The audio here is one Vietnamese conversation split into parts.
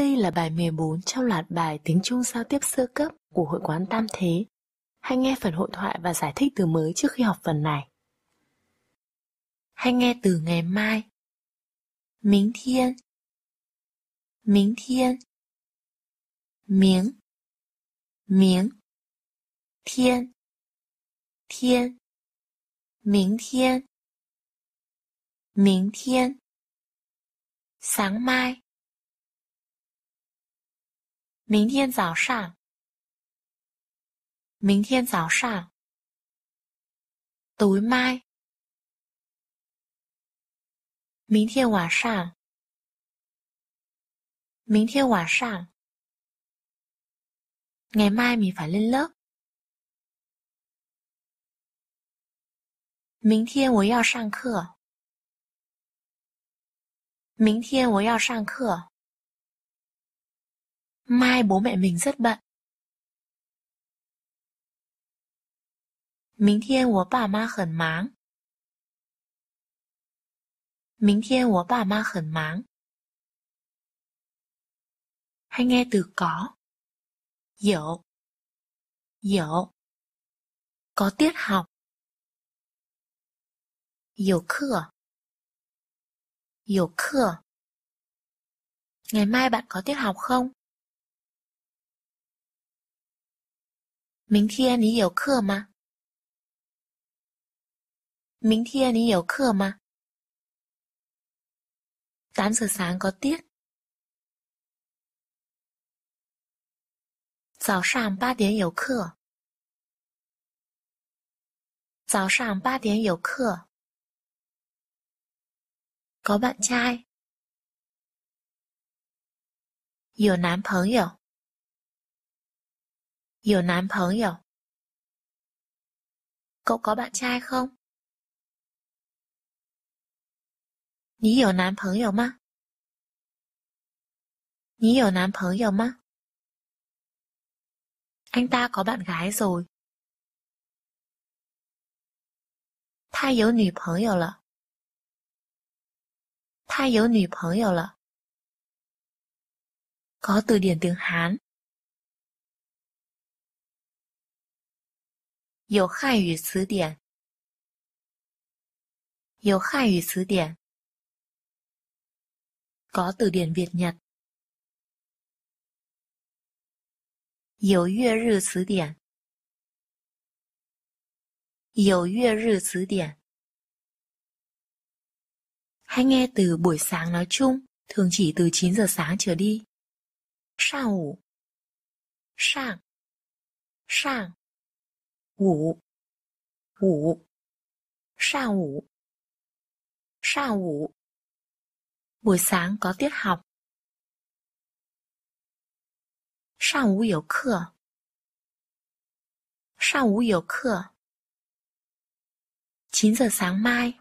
đây là bài 14 trong loạt bài tiếng Trung giao tiếp sơ cấp của hội quán Tam Thế. Hãy nghe phần hội thoại và giải thích từ mới trước khi học phần này. Hãy nghe từ ngày mai. Minh thiên. Minh thiên. Miếng. Miếng. Thiên. Thiên. Minh thiên. Minh thiên. Sáng mai. 明天早上，明天早上，tối mai，明天晚上，明天晚上，ngày mai mình phải lên lớp。明天我要上课。明天我要上课。Mai bố mẹ mình rất bận. 明天我爸妈很忙。明天我爸妈很忙。Hay nghe từ có. Hiểu. Hiểu. Có tiết học. Hiểu khở. Hiểu khở. Ngày mai bạn có tiết học không? 明天你有课吗？明天你有课吗？Tám giờ sáng có tiết. 早上八点有课。早上八点有课。Có bạn trai. 有男朋友。有男朋友。Cậu có bạn trai không? 你有男朋友吗？你有男朋友吗？Anh ta có bạn gái rồi. 他有女朋友了。他有女朋友了。Có từ điển tiếng Hán. 有汉语词典。有汉语词典。Có từ điển Việt Nhật。有月日词典。有月日词典。Hay nghe từ buổi sáng nói chung, thường chỉ từ 9 giờ sáng trở đi. Sang ngủ. Sang. Sang. 五五上午上午，早上有节课。上午有课，请在上麦。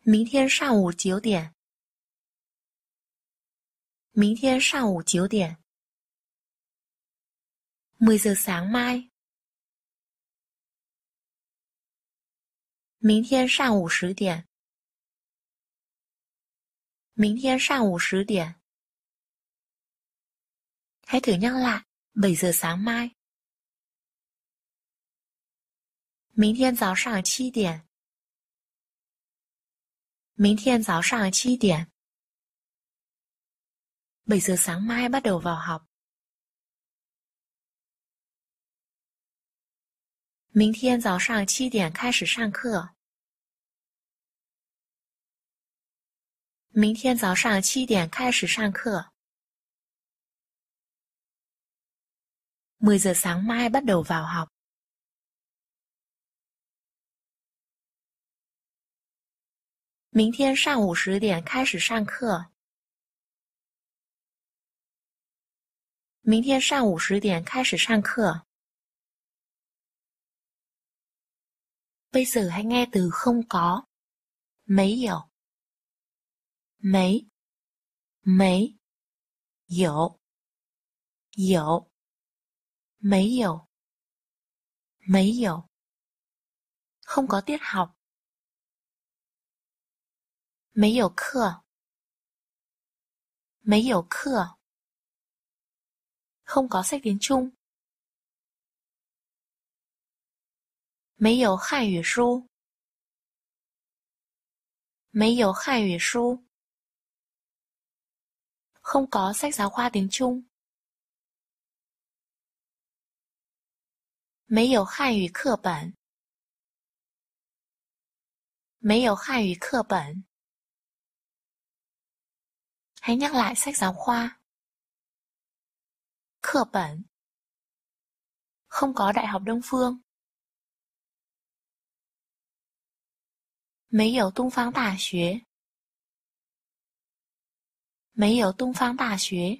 明天上午九点。明天上午九点。10 giờ sáng mai. 明天上午十点。明天上午十点。Hãy thử nhắc lại, 7 giờ sáng mai. 明天早上七点。明天早上七点。7 giờ sáng mai bắt đầu vào học. 明天早上七点开始上课。明天早上七点开始上课。10 giờ sáng mai bắt đầu vào học. 明天上午十点开始上课。明天上午十点开始上课。Bây giờ hãy nghe từ không có. Mấy hiểu. Mấy. Mấy. Hiểu. Hiểu. Mấy hiểu. Mấy hiểu. Không có tiết học. Mấy hiểu khờ. Mấy hiểu khờ. Không có sách tiếng Trung. Mấy Không có sách giáo khoa tiếng Trung. Mấy hiểu Hàn ngữ khở bản. Mấy hiểu Hàn ngữ khở bản. Hãy nhắc lại sách giáo khoa. Khở bản. Không có Đại học Đông Phương. Mấy hiểu Tung Phang Đại Xuế. Mấy hiểu Tung Phang Đại Xuế.